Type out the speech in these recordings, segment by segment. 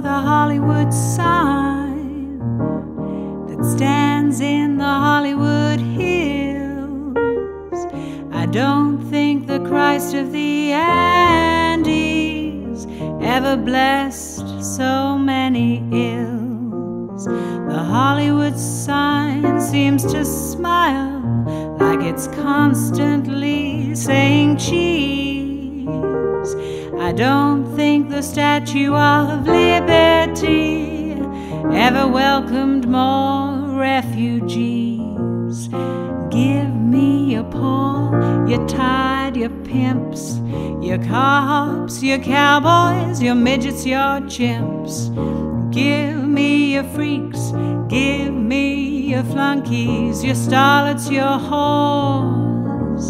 Hollywood sign that stands in the Hollywood hills. I don't think the Christ of the Andes ever blessed so many ills. The Hollywood sign seems to smile like it's constantly saying cheese. I don't think the Statue of Liberty ever welcomed more refugees. Give me your poor, your tied, your pimps, your cops, your cowboys, your midgets, your chimps. Give me your freaks, give me your flunkies, your starlets, your whores.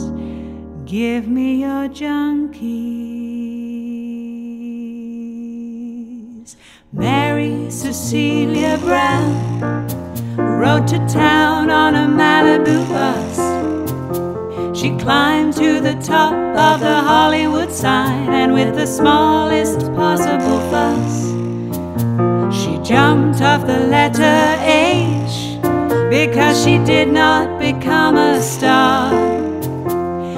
Give me your junkies. Mary Cecilia Brown rode to town on a Malibu bus. She climbed to the top of the Hollywood sign and with the smallest possible fuss. She jumped off the letter H because she did not become a star.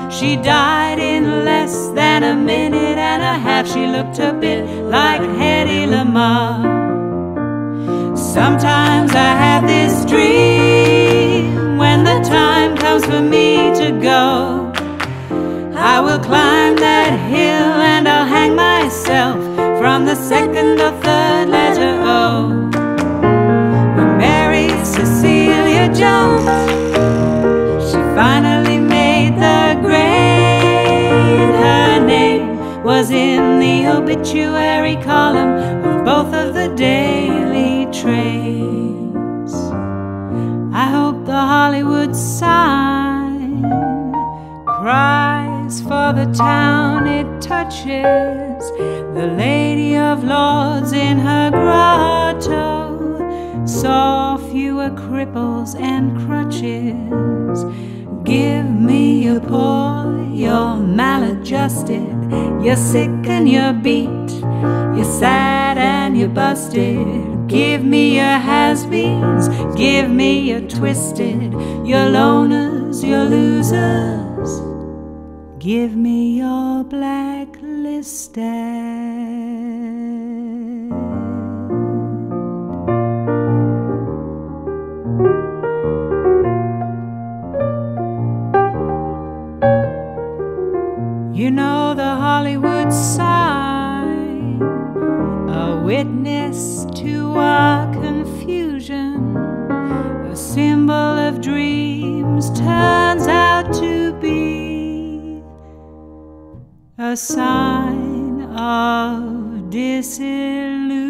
She died in less than a minute half. She looked a bit like Hedy Lamarr. Sometimes I have this dream when the time comes for me to go. I will climb that hill and I'll hang myself from the second or third was in the obituary column of both of the daily trades. I hope the Hollywood sign cries for the town it touches. The Lady of Lourdes in her grotto saw fewer cripples and crutches. Give me a poor, you're maladjusted, you're sick and you're beat, you're sad and you're busted. Give me your has-beens, give me your twisted, your loners, your losers. Give me your blacklisted. Know the Hollywood sign, a witness to our confusion, a symbol of dreams turns out to be a sign of disillusion.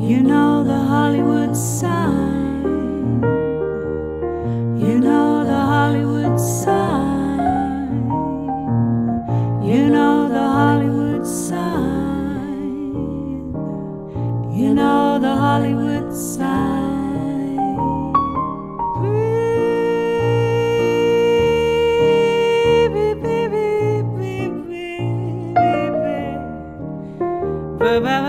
You know the Hollywood sign You know the Hollywood sign. Bye-bye.